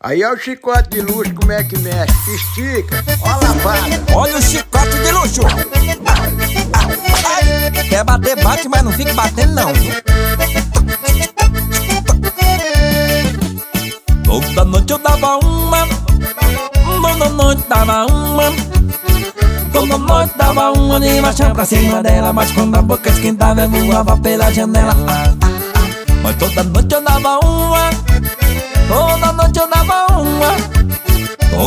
Aí é o chicote de luxo, como é que mexe? Estica, ó a lavada. Olha o chicote de luxo. Quer bater, bate, mas não fique batendo não. Toda noite eu dava uma, toda noite dava uma. Toda noite dava uma de marchar pra cima dela Mas quando a boca esquentava eu voava pela janela Mas toda noite eu dava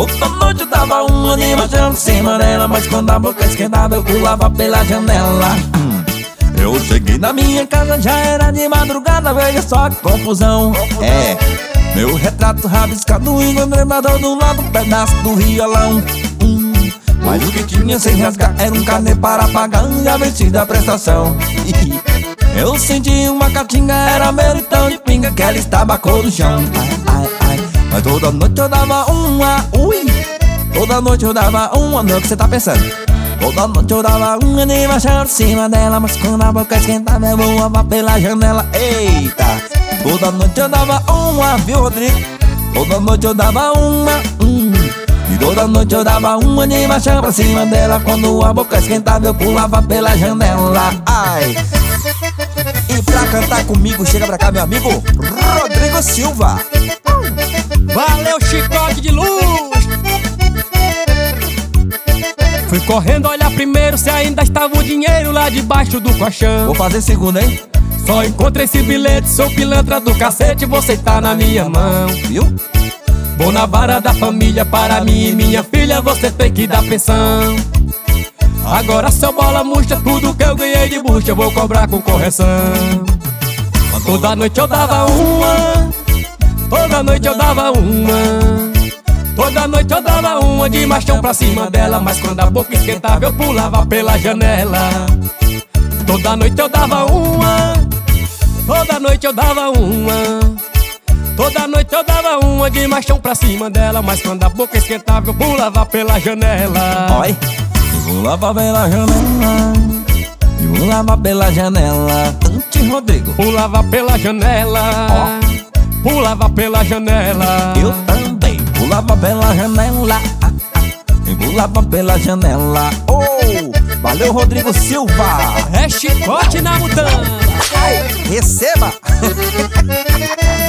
Toda noite eu dava uma de marchar pra cima dela Mas quando a boca esquentava eu pulava pela janela. Eu cheguei na minha casa, já era de madrugada Veja só que confusão. É, meu retrato rabiscado Encontrei do lado um pedaço do violão. Mas o que tinha sem rasgar era um carnê para pagar a vencida prestação. Eu senti uma catinga, era meritão de pinga que ela estava no chão. Ai, ai. Mas toda noite eu dava uma, ui. Toda noite eu dava uma, não é o que você tá pensando. Toda noite eu dava uma de baixar cima dela. Mas quando a boca esquentava eu voava pela janela. Eita! Toda noite eu dava uma, viu Rodrigo? Toda noite eu dava uma, hum. E toda noite eu dava uma de marcha pra cima dela. Quando a boca esquentava eu pulava pela janela. Ai! E pra cantar comigo chega pra cá meu amigo Rodrigo Silva Fui correndo olhar primeiro se ainda estava o dinheiro lá debaixo do colchão Vou fazer segunda, hein? Só encontrei esse bilhete, sou pilantra do cacete Você tá na minha mão Viu? Vou na vara da família para mim e minha filha Você tem que dar pensão Agora seu bola murcha Tudo que eu ganhei de bucha Vou cobrar com correção Toda noite eu dava uma Toda noite eu dava uma Toda noite eu dava uma de machão pra cima dela Mas quando a boca esquentava eu pulava pela janela. Toda noite eu dava uma Toda noite eu dava uma. Toda noite eu dava uma de machão pra cima dela Mas quando a boca esquentava eu pulava pela janela. Oi, pulava pela janela Eu pulava pela janela. Ante Rodrigo. Pulava pela janela. Pulava pela janela. Eu também pulava pela janela. Pulava pela janela. Oh, valeu Rodrigo Silva. É chicote na mudança. Receba